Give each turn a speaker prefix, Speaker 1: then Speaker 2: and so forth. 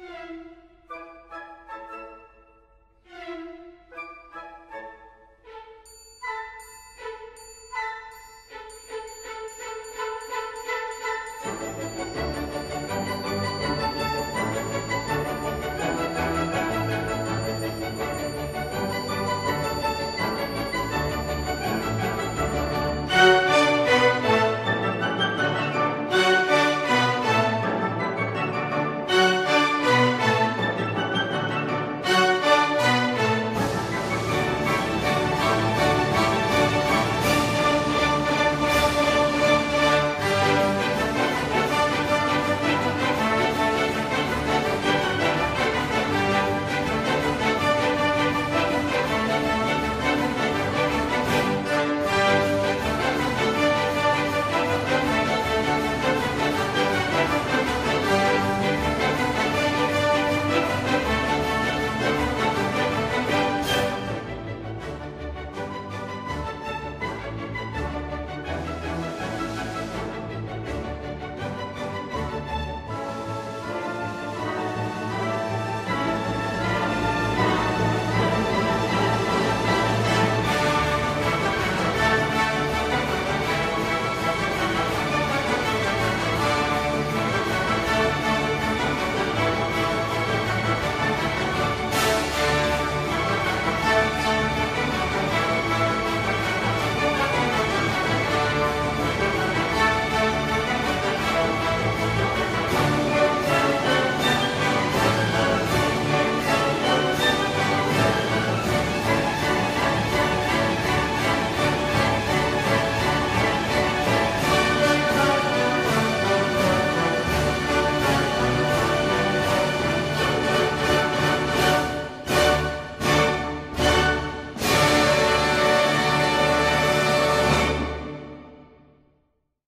Speaker 1: Música